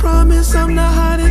promise I'm not hiding